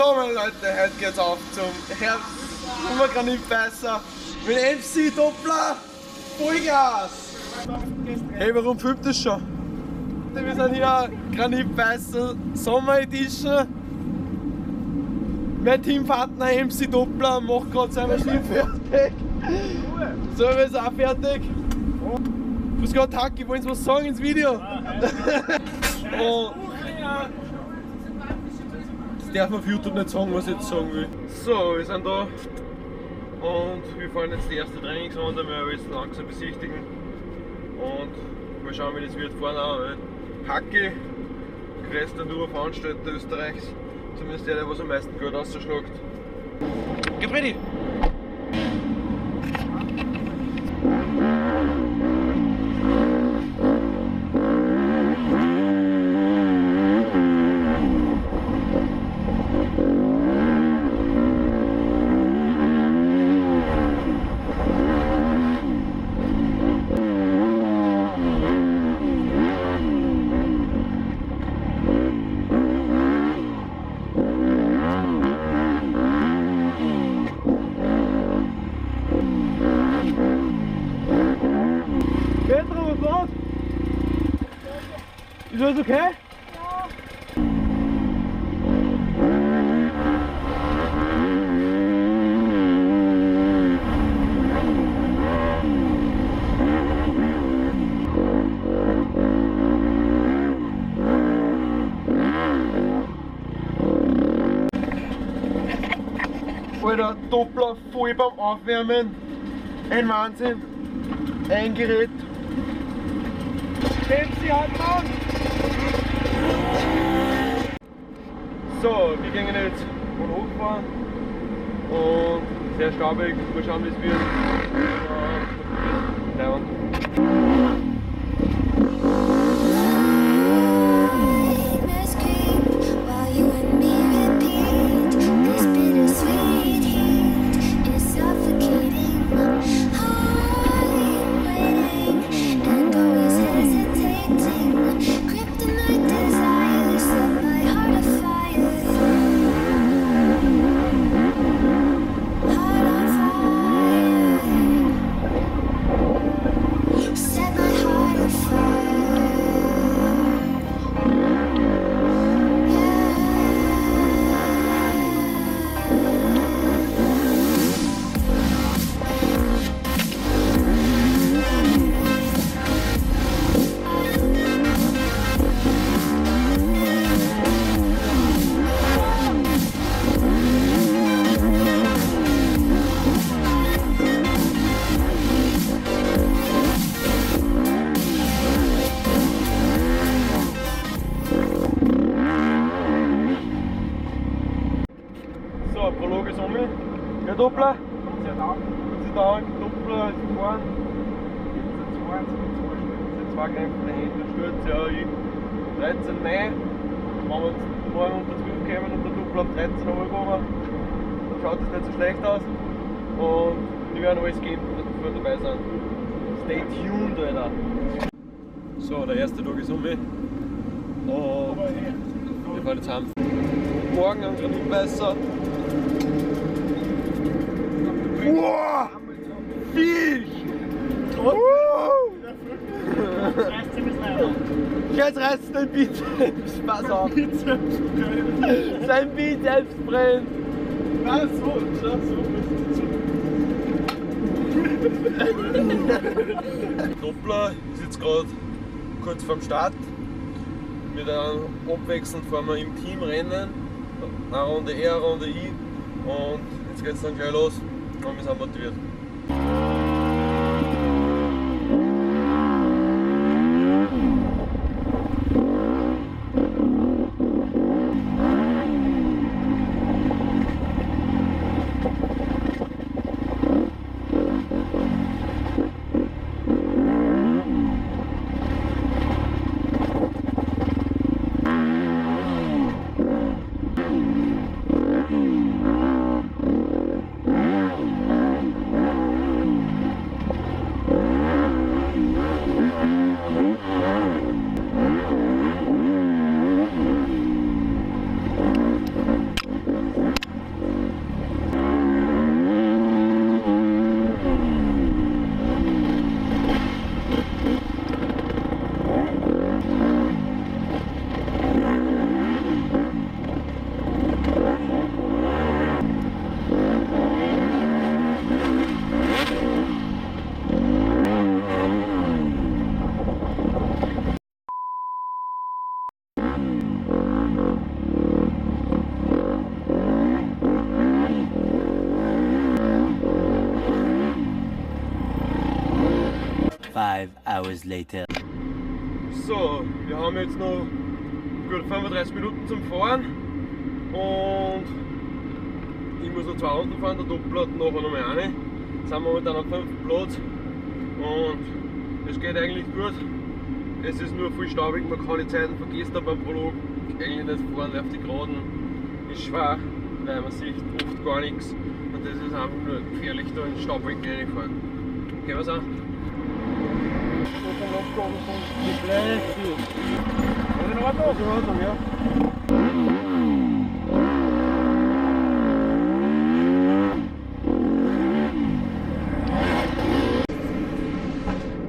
So meine Leute, heute geht's auf zum Herbst Sommergranitbeißer mit MC Doppler Vollgas! Hey, warum filmt das schon? Wir sind hier Granitbeißer Sommer Edition. Mein Teampartner MC Doppler macht gerade seine Maschine fertig. So, wir sind auch fertig. Grüß Gott, Hacki, wollen Sie was sagen ins Video? Und das darf man auf YouTube nicht sagen, was ich jetzt sagen will. So, wir sind da und wir fahren jetzt die erste Trainingsrunde, wir werden jetzt langsam besichtigen und mal schauen, wie das wird vorne auch. Hacki, größter Nur-Veranstalter Österreichs, zumindest der, der was am meisten Geld ausschlägt. Get ready! Petra, was los? Ist alles okay? Alter, Doppler voll beim Aufwärmen. Ein Wahnsinn. Ein Gerät. Fancy Hartmann! So, wir gehen jetzt von hochfahren und sehr staubig. Mal schauen, wie es wird. Ja, Ist um. Ja, Doppler. Gott sei Dank. Gott sei Dank, Doppler ist gefahren. Jetzt zwei Kämpfe dahinter, Sturz, ja, ich. 13 Mai. Wenn wir jetzt morgen unter 12 kommen und der Doppler auf 13 runtergekommen, dann schaut es nicht so schlecht aus. Und wir werden alles geben, dass wir dabei sind. Stay tuned, Alter. So, der erste Tag ist um. Und wir fahren jetzt heim. Morgen am Granitmeister. Wow! Fisch! Uh! Jetzt reißt dein Bizeps. Pass auf. Sein Bizeps brennt. Na so, schau so. Doppler ist jetzt gerade kurz vorm Start. Wir dann abwechselnd fahren wir im Team rennen. Eine Runde er, eine Runde ich. Und jetzt geht's dann gleich los. Und wir sind motiviert. Five hours later. So, wir haben jetzt noch gut 35 Minuten zum Fahren und ich muss noch zwei Runden fahren, der Doppler hat nachher noch mal eine. Jetzt sind wir momentan am fünften Platz und es geht eigentlich gut. Es ist nur viel staubig, man kann die Zeiten vergessen, aber beim Prolog eigentlich nicht fahren, auf die Geraden ist schwer, weil man sieht oft gar nichts und das ist einfach nur gefährlich da in den Staubweg reinfahren. Gehen wir's an? Ist in Ordnung? Ist in Ordnung, ja.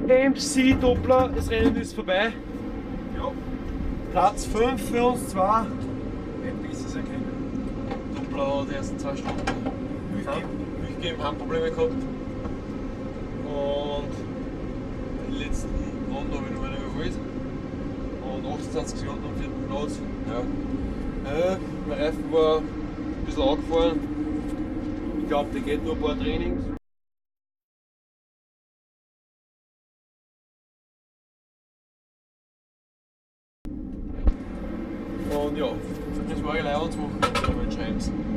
MC Doppler, das Rennen ist vorbei. Ja, Platz 5 für uns zwei. nicht besser erkennen. Doppler hat die ersten zwei Stunden Hand- durchgehend Handprobleme gehabt. Und in der letzten Runde habe ich noch einen überholt. Und 28 Sekunden am vierten Platz. Ja. Äh, mein Reifen war ein bisschen angefahren. Ich glaube, der geht nur ein paar Trainings. Und ja, das war eine Leihwandswoche.